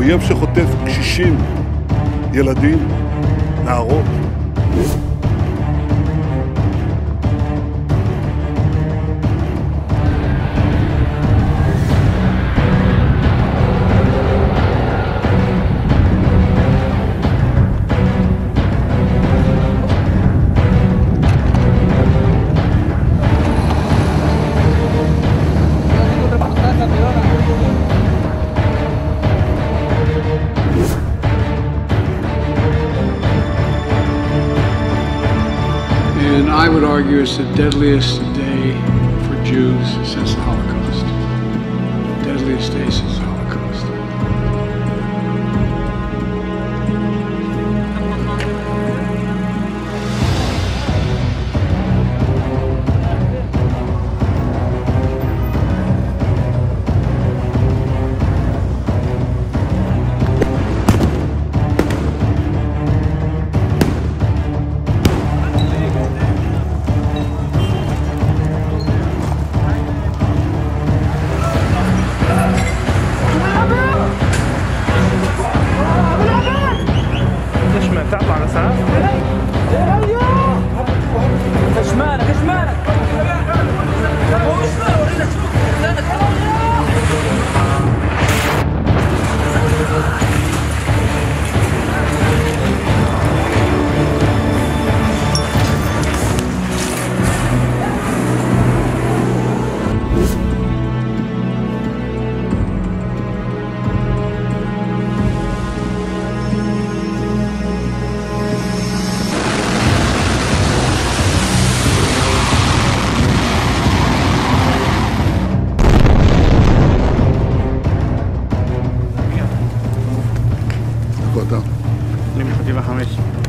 אויב שחוטף קשישים, ילדים, נערות. I would argue it's the deadliest day for Jews since the Holocaust. Deadliest day since the Holocaust. אתה? אני מחטיבה חמש.